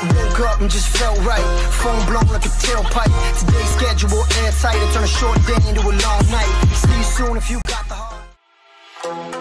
Woke up and just felt right. Phone blown like a tailpipe. Today's schedule airtight. I turn a short day into a long night. See you soon if you got the heart.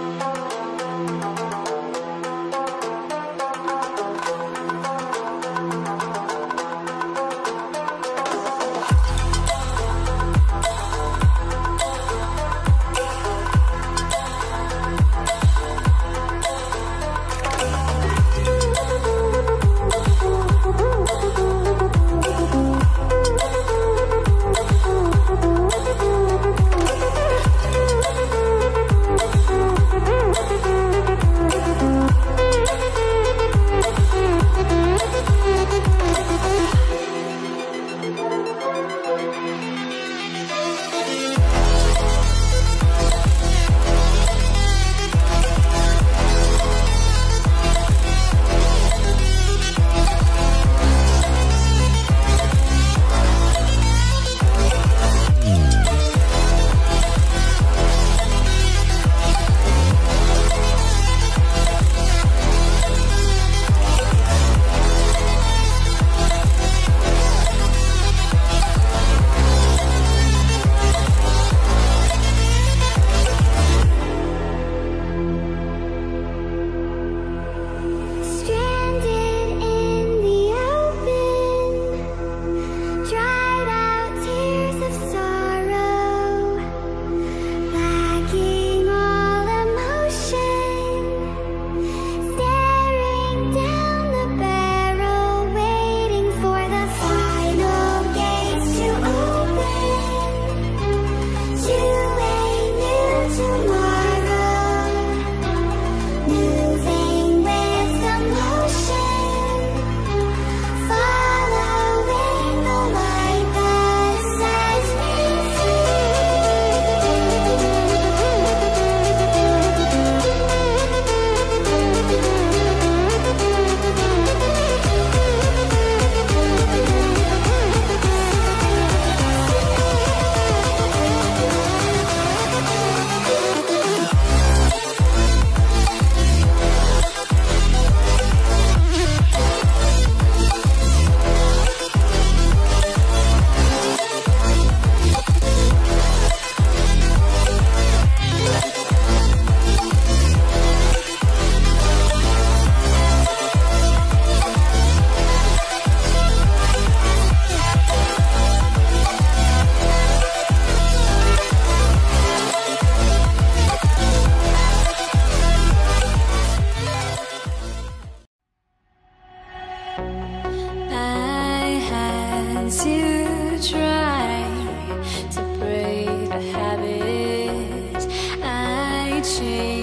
change.